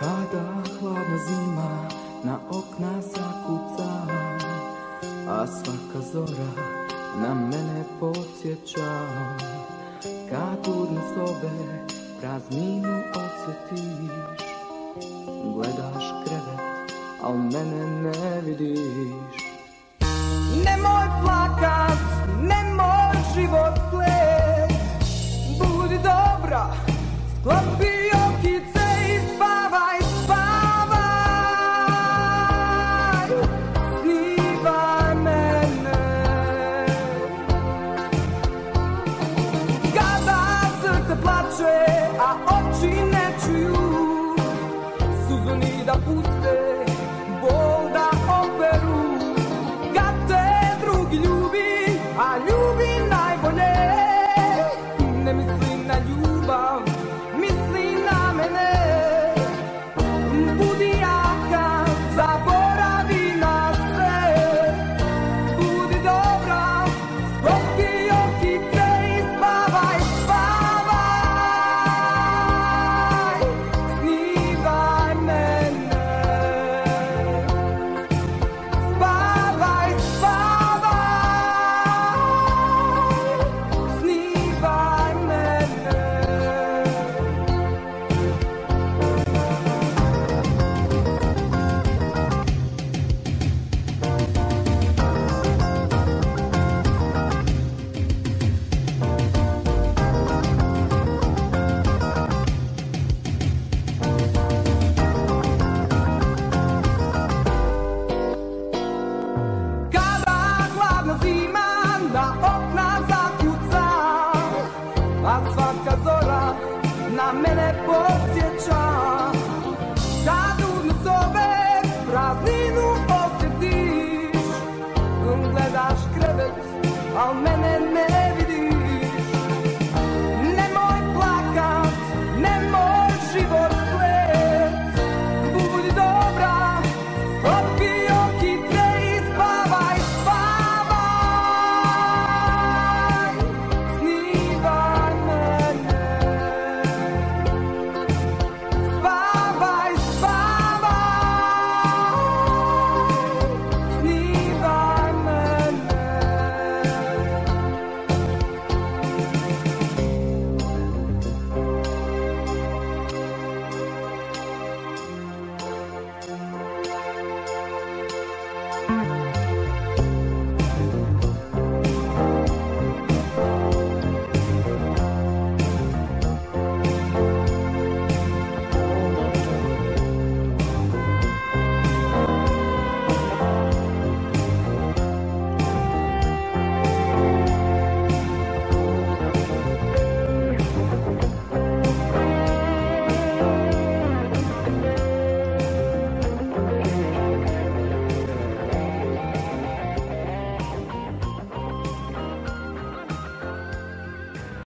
Kada hladna zima na okna zakuca A svaka zora na mene podsjeća. Kad turnu sobe prazninu osjetiš Gledaš krevet, al mene ne vidiš. Nemoj plakat, nemoj život plakat world.